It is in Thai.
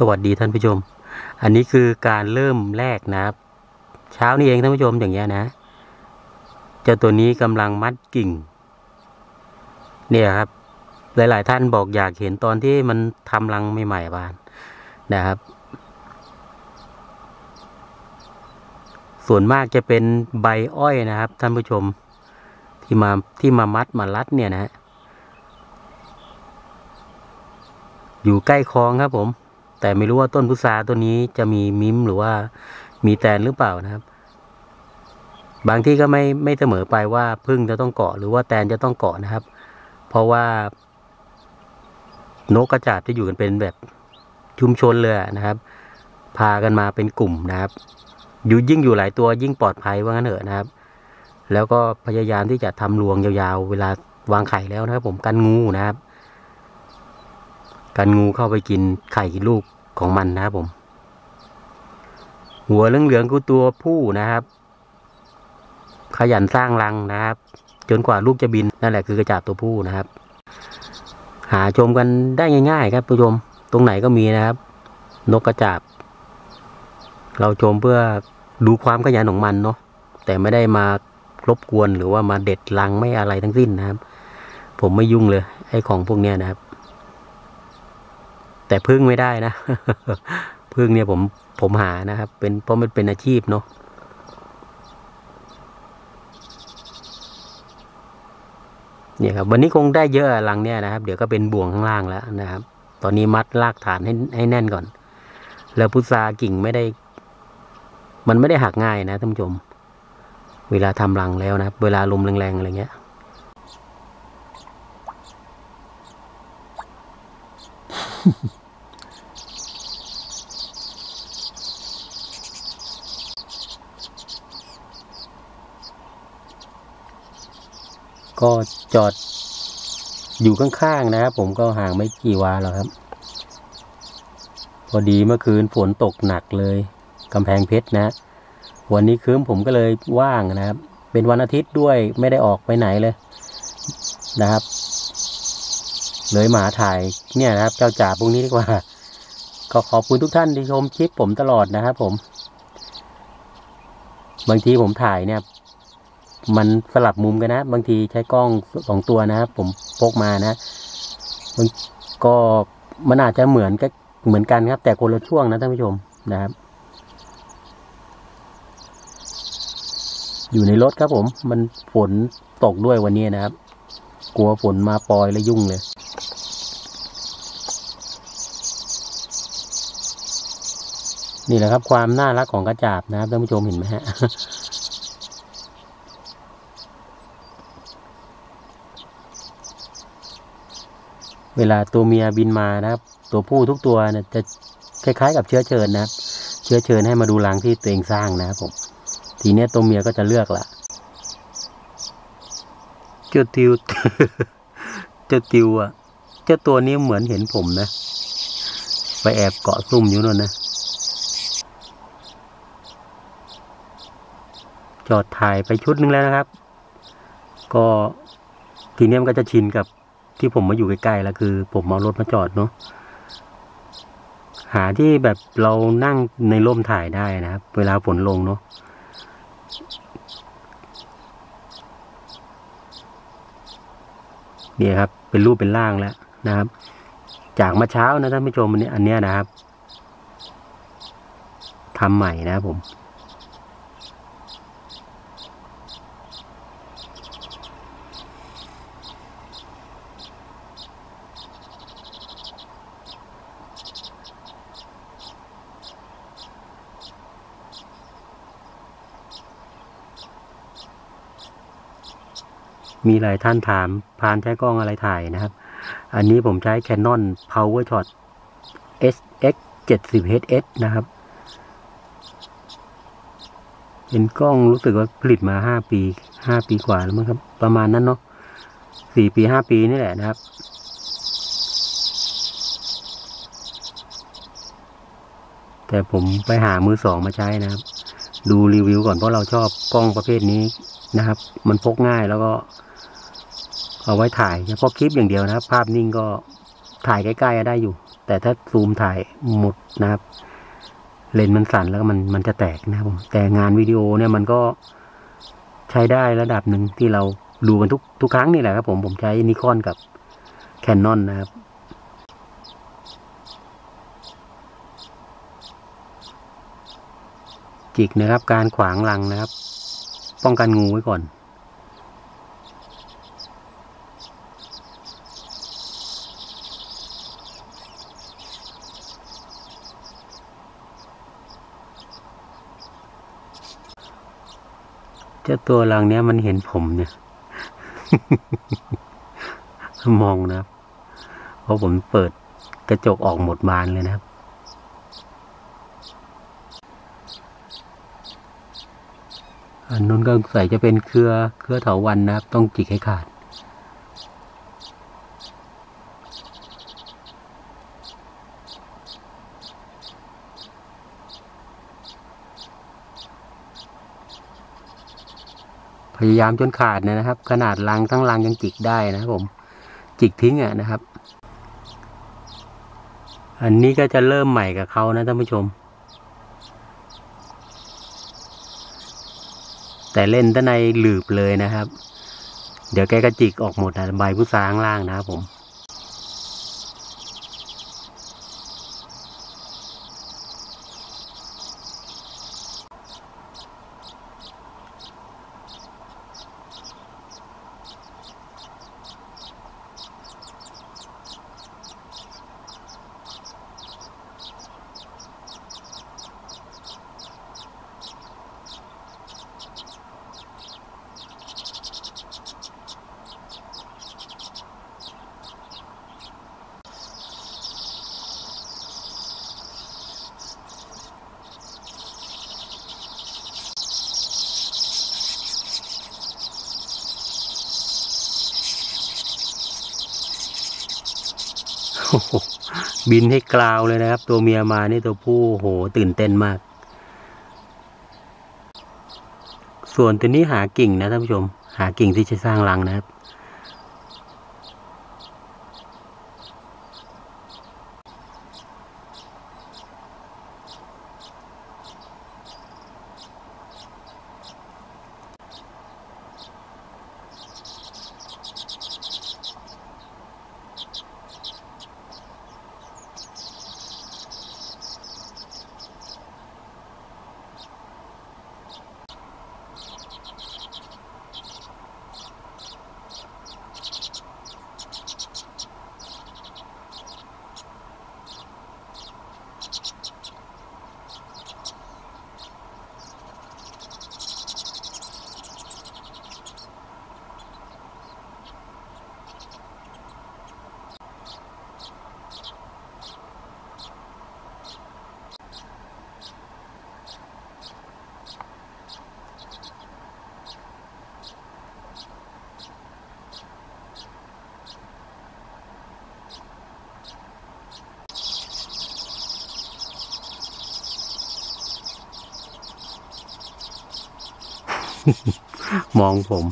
สวัสดีท่านผู้ชม อันนี้คือการเริ่มแรกนะครับ เช้านี้เองท่านผู้ชมอย่างเงี้ยนะ เจ้าตัวนี้กำลังมัดกิ่ง เนี่ยครับ หลาย ๆ ท่านบอกอยากเห็นตอนที่มันทำรังใหม่ๆบ้านนะครับ ส่วนมากจะเป็นใบอ้อยนะครับ ท่านผู้ชม ที่มาที่มามัดมารัดเนี่ยนะฮะอยู่ใกล้คลองครับผม แต่ไม่รู้ว่าต้นพุทราต้นนี้จะมีมิมหรือว่ามีแตนหรือเปล่านะครับ บางที่ก็ไม่ไม่เสมอไปว่าพึ่งจะต้องเกาะหรือว่าแตนจะต้องเกาะนะครับ เพราะว่านกกระจาบจะอยู่กันเป็นแบบชุมชนเลยนะครับ พากันมาเป็นกลุ่มนะครับ อยู่ยิ่งอยู่หลายตัวยิ่งปลอดภัยว่างั้นเถอะนะครับ แล้วก็พยายามที่จะทำรวงยาวๆ เวลาวางไข่แล้วนะครับ ผมกันงูนะครับ กันงูเข้าไปกินไข่กินลูก ของมันนะครับผม หัวเหลืองๆคือตัวผู้นะครับ ขยันสร้างรังนะครับ จนกว่าลูกจะบินนั่นแหละคือกระจาบตัวผู้นะครับ หาชมกันได้ง่าย ๆ ครับผู้ชม ตรงไหนก็มีนะครับ นกกระจาบ เราชมเพื่อดูความขยันของมันเนาะแต่ไม่ได้มารบกวนหรือว่ามาเด็ดรังไม่อะไรทั้งสิ้นนะครับ ผมไม่ยุ่งเลย ไอ้ของพวกเนี้ยนะครับ แต่พึ่งไม่ได้นะพึ่งเนี่ยผมผมหานะครับ เป็นเพราะมันเป็นอาชีพเนาะเนี่ยครับวันนี้คงได้เยอะลังเนี่ยนะครับ เดี๋ยวก็เป็นบ่วงข้างล่างแล้วนะครับ ตอนนี้มัดลากฐานให้ให้แน่นก่อน แล้วพุทรากิ่งไม่ได้ มันไม่ได้หักง่ายนะท่านผู้ชม เวลาทำรังแล้วนะครับ เวลาลมแรงๆอะไรเงี้ย ก็จอดอยู่ข้างๆนะครับผมก็ห่างไม่กี่วาหรอกครับ พอดีเมื่อคืนฝนตกหนักเลยกำแพงเพชรนะ วันนี้คืมผมก็เลยว่างนะครับ เป็นวันอาทิตย์ด้วยไม่ได้ออกไปไหนเลยนะครับ เลยหมาถ่ายเนี่ยนะครับ เจ้าจ่าพวกนี้ดีกว่า ก็ขอบคุณทุกท่านที่ชมคลิปผมตลอดนะครับผม บางทีผมถ่ายเนี่ย มันสลับมุมกันนะ บางทีใช้กล้องสองตัวนะครับ ผมพกมานะมันก็มันอาจจะเหมือนก็เหมือนกันครับ แต่คนละช่วงนะท่านผู้ชมนะครับ อยู่ในรถครับผม มันฝนตกด้วยวันนี้นะครับ กลัวฝนมาปล่อยแล้วยุ่งเลย นี่แหละครับ ความน่ารักของกระจาบนะครับท่านผู้ชมเห็นไหมฮะเวลาตัวเมียบินมานะครับ ตัวผู้ทุกตัวเนี่ยจะคล้ายๆกับเชื้อเชิญนะครับ เชื้อเชิญให้มาดูรังที่ตัวเองสร้างนะครับผมทีเนี้ยตัวเมียก็จะเลือกละเจ้าติวเจ้าติวอะเจ้าตัวนี้เหมือนเห็นผมนะ ไปแอบเกาะซุ่มอยู่นั่นนะ จอดถ่ายไปชุดหนึงแล้วนะครับ ก็ทีเนี้ยมันก็จะชินกับที่ผมมาอยู่ใกล้ๆแล้วคือ ผมเอารถมาจอดเนาะหาที่แบบเรานั่งในร่มถ่ายได้นะครับ เวลาฝนลงเนาะเนี่ยครับ เป็นรูปเป็นร่างแล้วนะครับ จากเมาเช้านะท่านผู้ชมอันนี้อันเนี้ยนะครับทำใหม่นะครับผม มีหลายท่านถามพานใช้กล้องอะไรถ่ายนะครับ อันนี้ผมใช้ Canon PowerShot SX 70 HS นะครับ เป็นกล้องรู้สึกว่าผลิตมาห้าปีห้าปีกว่าแล้วมั้งครับ ประมาณนั้นเนาะสี่ปีห้าปีนี่แหละนะครับแต่ผมไปหามือสองมาใช้นะครับ ดูรีวิวก่อนเพราะเราชอบกล้องประเภทนี้นะครับ มันพกง่ายแล้วก็ เอาไว้ถ่ายเฉพาะคลิปอย่างเดียวนะครับ ภาพนิ่งก็ถ่ายใกล้ๆได้อยู่ แต่ถ้าซูมถ่ายหมดนะครับ เลนส์มันสั่นแล้วมันมันจะแตกนะครับผมแต่งานวิดีโอเนี่ยมันก็ใช้ได้ระดับหนึ่งที่เราดูกันทุกทุกครั้งนี่แหละครับผมผมใช้นิคอนกับแคนนอนนะครับจิกนะครับ การขวางรังนะครับ ป้องกันงูไว้ก่อน เจ้าตัวรังเนี้ยมันเห็นผมเนี่ย มองนะครับเพราะผมเปิดกระจกออกหมดบานเลยนะครับ อันนู้นก็ใส่จะเป็นเครือเครือเถาวันนะครับ ต้องจิกให้ขาด พยายามจนขาดเนี่ยนะครับ ขนาดรังทั้งรังยังจิกได้นะครับผม จิกทิ้งอะนะครับ อันนี้ก็จะเริ่มใหม่กับเขานะท่านผู้ชม แต่เล่นด้านในหลืบเลยนะครับ เดี๋ยวแกก็จิกออกหมดนะใบผู้สางล่างนะครับผม บินให้กลาวเลยนะครับ ตัวเมียมานี่ตัวผู้โหตื่นเต้นมาก ส่วนตัวนี้หากิ่งนะท่านผู้ชม หากิ่งที่จะสร้างรังนะครับ มองผม